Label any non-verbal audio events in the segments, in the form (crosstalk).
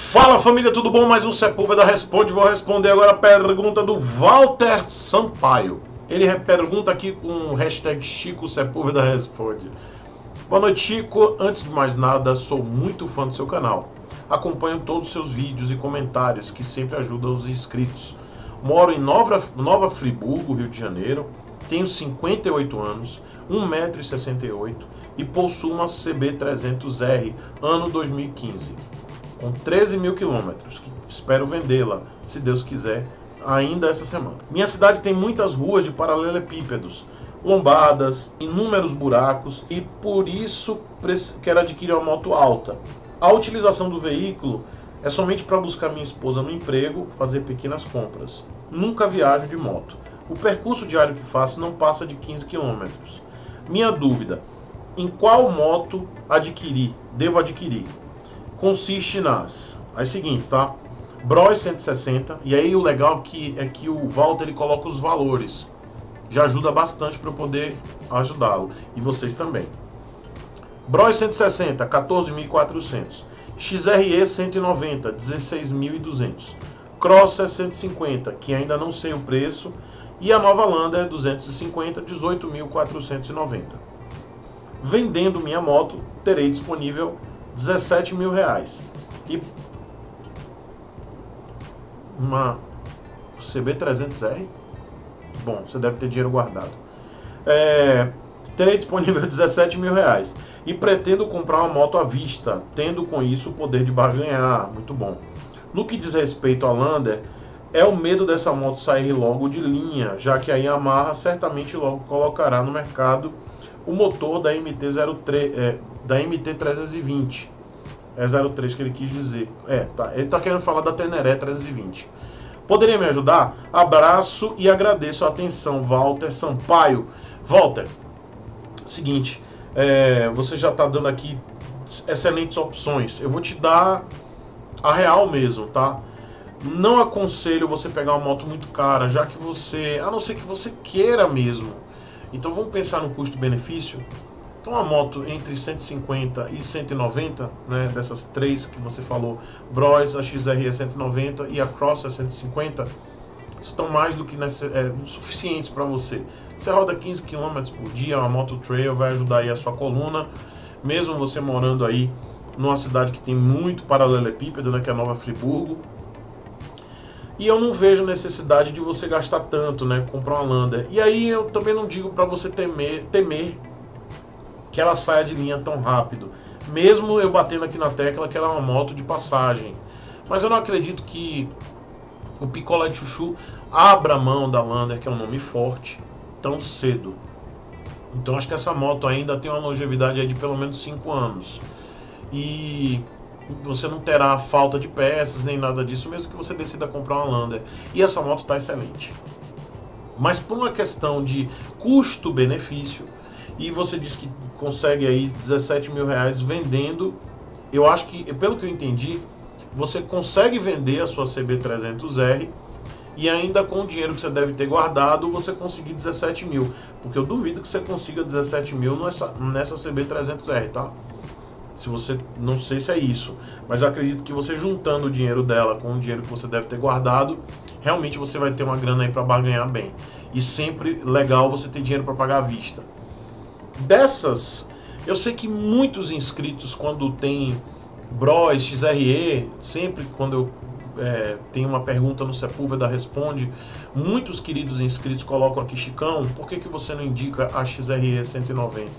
Fala família, tudo bom? Mais um Sepúlveda Responde. Vou responder agora a pergunta do Walter Sampaio. Ele pergunta aqui com o hashtag Chico Sepúlveda Responde. Boa noite, Chico. Antes de mais nada, sou muito fã do seu canal. Acompanho todos os seus vídeos e comentários que sempre ajudam os inscritos. Moro em Nova, Nova Friburgo, Rio de Janeiro. Tenho 58 anos, 1,68m e possuo uma CB300R, ano 2015 com 13 mil quilômetros, espero vendê-la, se Deus quiser, ainda essa semana. Minha cidade tem muitas ruas de paralelepípedos, lombadas, inúmeros buracos e por isso quero adquirir uma moto alta. A utilização do veículo é somente para buscar minha esposa no emprego, fazer pequenas compras. Nunca viajo de moto. O percurso diário que faço não passa de 15 quilômetros. Minha dúvida: em qual moto adquirir? Devo adquirir? Consiste nas as seguintes, tá? Bros 160, e aí o legal que é que o Walter ele coloca os valores. Já ajuda bastante para eu poder ajudá-lo e vocês também. Bros 160, 14.400. XRE 190, 16.200. Cross 650, que ainda não sei o preço, e a nova Lander 250, 18.490. Vendendo minha moto, terei disponível 17 mil reais. E uma CB300R, bom, você deve ter dinheiro guardado. É, terei disponível (laughs) 17 mil reais. E pretendo comprar uma moto à vista, tendo com isso o poder de barganhar. Muito bom. No que diz respeito ao Lander, é o medo dessa moto sair logo de linha, já que a Yamaha certamente logo colocará no mercado o motor da MT-03, é, da MT-320. É 03 que ele quis dizer. É, tá. Ele está querendo falar da Teneré 320. Poderia me ajudar? Abraço e agradeço a atenção, Walter Sampaio. Walter, seguinte, é, você já está dando aqui excelentes opções. Eu vou te dar a real mesmo, tá? Não aconselho você pegar uma moto muito cara, já que você, a não ser que você queira mesmo então vamos pensar no custo-benefício. Então uma moto entre 150 e 190, né, dessas três que você falou, Bros, a XR é 190 e a Cross é 150, estão mais do que é, suficientes para você. Você roda 15 km por dia, uma moto trail vai ajudar aí a sua coluna, mesmo você morando aí numa cidade que tem muito paralelepípedo, né, que é Nova Friburgo, e eu não vejo necessidade de você gastar tanto, né? Comprar uma Lander. E aí eu também não digo para você temer, temer que ela saia de linha tão rápido. Mesmo eu batendo aqui na tecla que ela é uma moto de passagem. Mas eu não acredito que o Picolé Chuchu abra mão da Lander, que é um nome forte, tão cedo. Então acho que essa moto ainda tem uma longevidade de pelo menos 5 anos. E você não terá falta de peças nem nada disso, mesmo que você decida comprar uma Lander. E essa moto está excelente. Mas por uma questão de custo-benefício, e você diz que consegue aí 17 mil reais vendendo, eu acho que, pelo que eu entendi, você consegue vender a sua CB300R e ainda com o dinheiro que você deve ter guardado, você conseguir 17 mil. Porque eu duvido que você consiga 17 mil nessa, nessa CB300R, tá? Se você, não sei se é isso, mas acredito que você juntando o dinheiro dela com o dinheiro que você deve ter guardado, realmente você vai ter uma grana aí para barganhar bem. E sempre legal você ter dinheiro para pagar à vista. Dessas, eu sei que muitos inscritos quando tem Bros, XRE, sempre quando eu é, tem uma pergunta no Sepúlveda Responde, muitos queridos inscritos colocam aqui, Chicão, por que, que você não indica a XRE 190?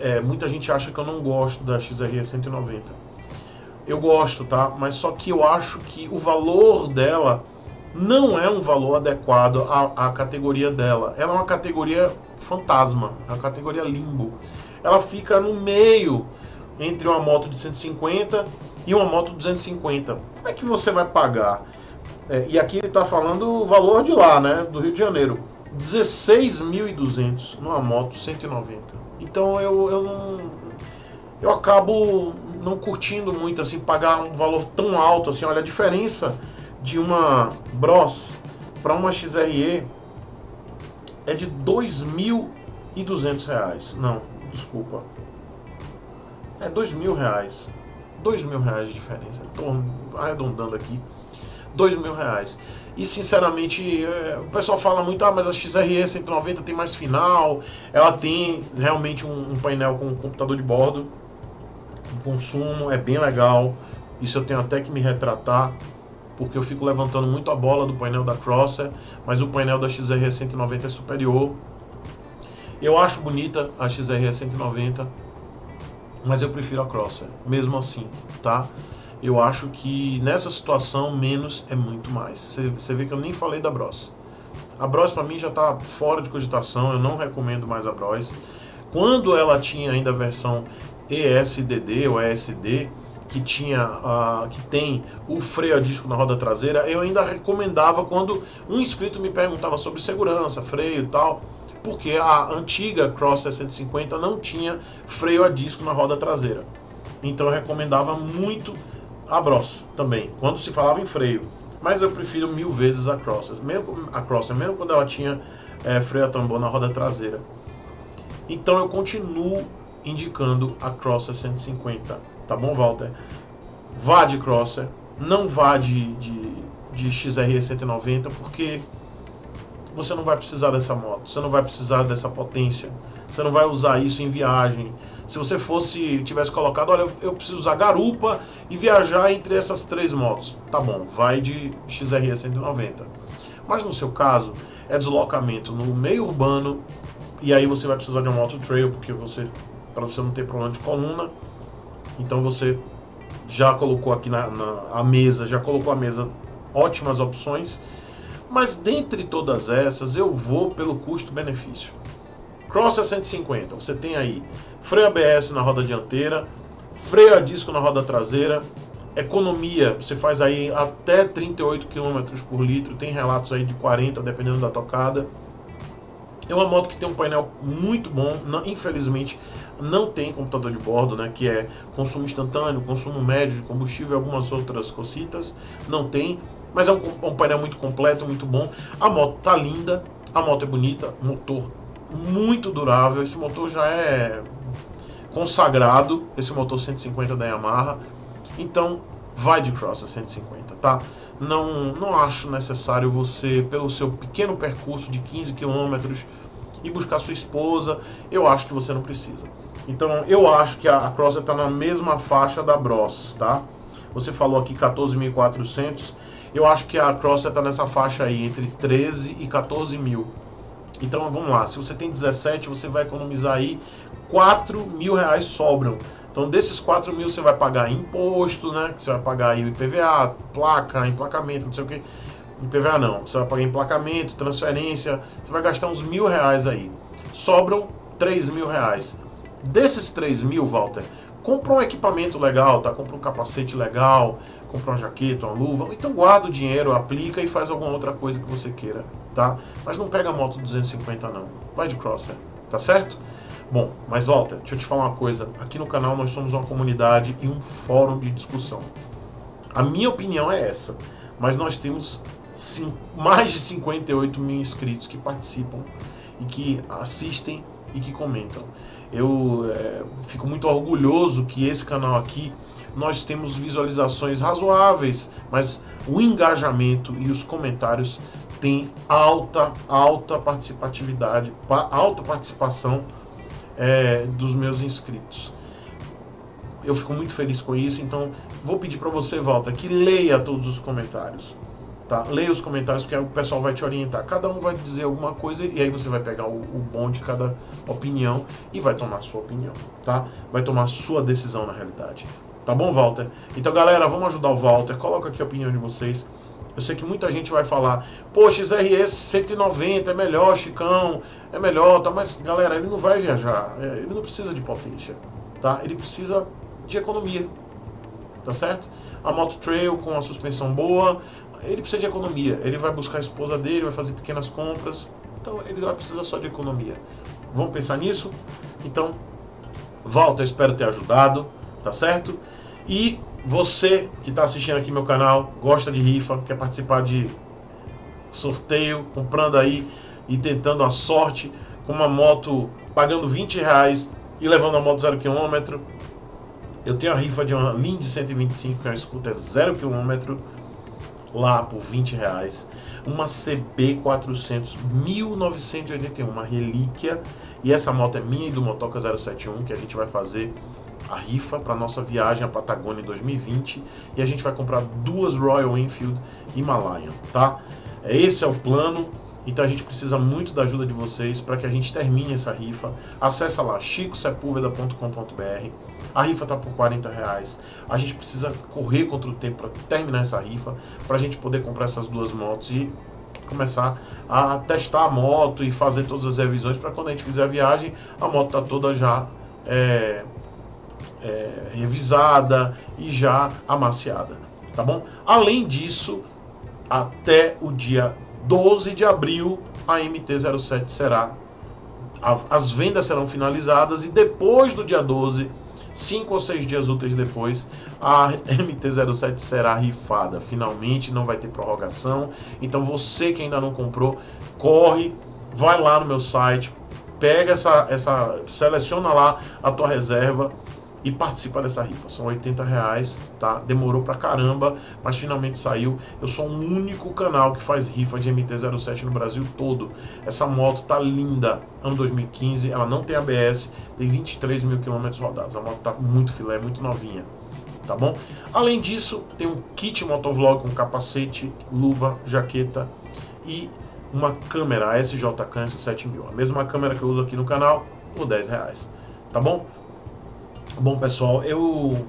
É, muita gente acha que eu não gosto da XRE 190. Eu gosto, tá? Mas só que eu acho que o valor dela não é um valor adequado à, à categoria dela. Ela é uma categoria fantasma, é uma categoria limbo. Ela fica no meio entre uma moto de 150 e uma moto de 250. Como é que você vai pagar? É, e aqui ele está falando o valor de lá, né? Do Rio de Janeiro. 16.200 numa moto 190. Então eu, eu não. Eu acabo não curtindo muito assim pagar um valor tão alto assim. Olha a diferença de uma Bros para uma XRE é de dois mil e duzentos reais. Não, desculpa. É dois mil reais. dois mil reais de diferença. Estou arredondando aqui. Dois mil reais. E sinceramente, é, o pessoal fala muito, ah, mas a XRE 190 tem mais final, ela tem realmente um, um painel com um computador de bordo, o consumo é bem legal, isso eu tenho até que me retratar, porque eu fico levantando muito a bola do painel da Crosser, mas o painel da XRE 190 é superior. Eu acho bonita a XRE 190, mas eu prefiro a Crosser, mesmo assim, tá? Eu acho que nessa situação menos é muito mais. Você vê que eu nem falei da Bros. A Bros para mim já está fora de cogitação, eu não recomendo mais a Bros. Quando ela tinha ainda a versão ESDD ou ESD, que tinha uh, que tem o freio a disco na roda traseira, eu ainda recomendava quando um inscrito me perguntava sobre segurança, freio e tal, porque a antiga Cross 650 não tinha freio a disco na roda traseira. Então eu recomendava muito a Bros também, quando se falava em freio. Mas eu prefiro mil vezes a Crosser, mesmo a Crosser, mesmo quando ela tinha é, freio a tambor na roda traseira. Então eu continuo indicando a Crosser 150, tá bom, Walter? Vá de Crosser, não vá de, de, de XRE 190, porque você não vai precisar dessa moto, você não vai precisar dessa potência, você não vai usar isso em viagem. Se você fosse, tivesse colocado, olha, eu preciso usar garupa e viajar entre essas três motos. Tá bom, vai de XRE 190. Mas no seu caso, é deslocamento no meio urbano e aí você vai precisar de uma moto trail, porque você, para você não ter problema de coluna, então você já colocou aqui na, na a mesa, já colocou a mesa ótimas opções mas dentre todas essas, eu vou pelo custo-benefício. Cross é 150, você tem aí freio ABS na roda dianteira, freio a disco na roda traseira, economia, você faz aí até 38 km por litro, tem relatos aí de 40, dependendo da tocada. É uma moto que tem um painel muito bom, infelizmente não tem computador de bordo, né, que é consumo instantâneo, consumo médio de combustível e algumas outras cositas, não tem. Mas é um, um painel muito completo, muito bom. A moto tá linda, a moto é bonita, motor muito durável. Esse motor já é consagrado, esse motor 150 da Yamaha. Então, vai de Crosser 150, tá? Não, não acho necessário você, pelo seu pequeno percurso de 15 quilômetros, ir buscar sua esposa. Eu acho que você não precisa. Então, eu acho que a, Crosser está na mesma faixa da Bros, tá? Você falou aqui 14.400. Eu acho que a Crosser está nessa faixa aí, entre 13 e 14 mil. Então vamos lá, se você tem 17, você vai economizar aí 4 mil reais sobram. Então desses 4 mil você vai pagar imposto, né? Você vai pagar aí o IPVA, placa, emplacamento, não sei o que. IPVA não, você vai pagar emplacamento, transferência, você vai gastar uns mil reais aí. Sobram 3 mil reais. Desses 3 mil, Walter, compra um equipamento legal, tá? Compra um capacete legal, compra uma jaqueta, uma luva, então guarda o dinheiro, aplica e faz alguma outra coisa que você queira, tá? Mas não pega a moto 250 não, vai de crosser, tá certo? Bom, mas volta, deixa eu te falar uma coisa, aqui no canal nós somos uma comunidade e um fórum de discussão. A minha opinião é essa, mas nós temos mais de 58 mil inscritos que participam e que assistem e que comentam. Eu é, fico muito orgulhoso que esse canal aqui nós temos visualizações razoáveis, mas o engajamento e os comentários têm alta, alta participatividade, alta participação é, dos meus inscritos. Eu fico muito feliz com isso, então vou pedir para você, Walter, que leia todos os comentários. Tá? Leia os comentários que o pessoal vai te orientar. Cada um vai dizer alguma coisa e aí você vai pegar o, o bom de cada opinião e vai tomar a sua opinião, tá? Vai tomar a sua decisão na realidade. Tá bom, Walter? Então, galera, vamos ajudar o Walter. Coloca aqui a opinião de vocês. Eu sei que muita gente vai falar, pô, XRS 190 é melhor, Chicão, é melhor, tá? Mas, galera, ele não vai viajar. É, ele não precisa de potência, tá? Ele precisa de economia, tá certo? A moto trail com a suspensão boa, ele precisa de economia. Ele vai buscar a esposa dele, vai fazer pequenas compras. Então, ele vai precisar só de economia. Vamos pensar nisso? Então, Walter, espero ter ajudado tá certo? E você que está assistindo aqui meu canal, gosta de rifa, quer participar de sorteio, comprando aí e tentando a sorte com uma moto pagando 20 reais e levando a moto zero quilômetro, Eu tenho a rifa de uma Lean de 125, que é uma scooter 0 km, lá por 20 reais. Uma CB400 1981, uma relíquia. E essa moto é minha e do Motoca 071, que a gente vai fazer a rifa para nossa viagem à Patagônia em 2020 e a gente vai comprar duas Royal Enfield Himalayan, tá? Esse é o plano. Então a gente precisa muito da ajuda de vocês para que a gente termine essa rifa. Acesse lá chicosepulveda.com.br. A rifa tá por 40 reais. A gente precisa correr contra o tempo para terminar essa rifa, para a gente poder comprar essas duas motos e começar a testar a moto e fazer todas as revisões para quando a gente fizer a viagem, a moto tá toda já é, é, revisada e já amaciada, tá bom? Além disso, até o dia 12 de abril, a MT-07 será. As vendas serão finalizadas e depois do dia 12, cinco ou seis dias úteis depois, a MT-07 será rifada. Finalmente não vai ter prorrogação. Então você que ainda não comprou, corre, vai lá no meu site, pega essa, essa seleciona lá a tua reserva e participa dessa rifa. São 80 reais, tá? Demorou pra caramba, mas finalmente saiu. Eu sou o único canal que faz rifa de MT-07 no Brasil todo. Essa moto tá linda. Ano 2015, ela não tem ABS, tem 23 mil quilômetros rodados. A moto tá muito filé, muito novinha. Tá bom? Além disso, tem um kit motovlog com capacete, luva, jaqueta e uma câmera, a SJ Cancer 7000. A mesma câmera que eu uso aqui no canal, por 10 reais. Tá bom? Bom, pessoal, eu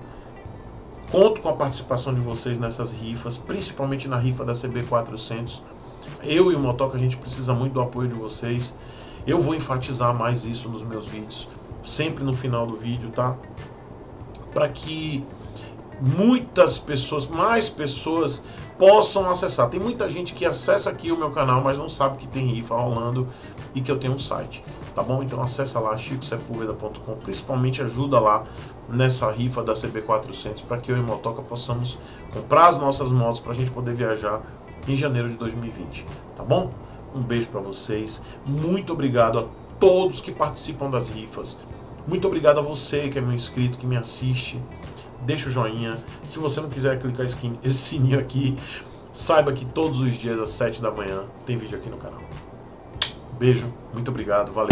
conto com a participação de vocês nessas rifas, principalmente na rifa da CB400. Eu e o Motoca, a gente precisa muito do apoio de vocês. Eu vou enfatizar mais isso nos meus vídeos, sempre no final do vídeo, tá? Para que muitas pessoas, mais pessoas possam acessar. Tem muita gente que acessa aqui o meu canal, mas não sabe que tem rifa rolando e que eu tenho um site, tá bom? Então acessa lá chicosepulveda.com, principalmente ajuda lá nessa rifa da CB400 para que eu e Motoca possamos comprar as nossas motos para a gente poder viajar em janeiro de 2020, tá bom? Um beijo para vocês, muito obrigado a todos que participam das rifas, muito obrigado a você que é meu inscrito, que me assiste, deixa o joinha. Se você não quiser clicar (laughs) esse sininho aqui, saiba que todos os dias às 7 da manhã tem vídeo aqui no canal. Beijo, muito obrigado, valeu.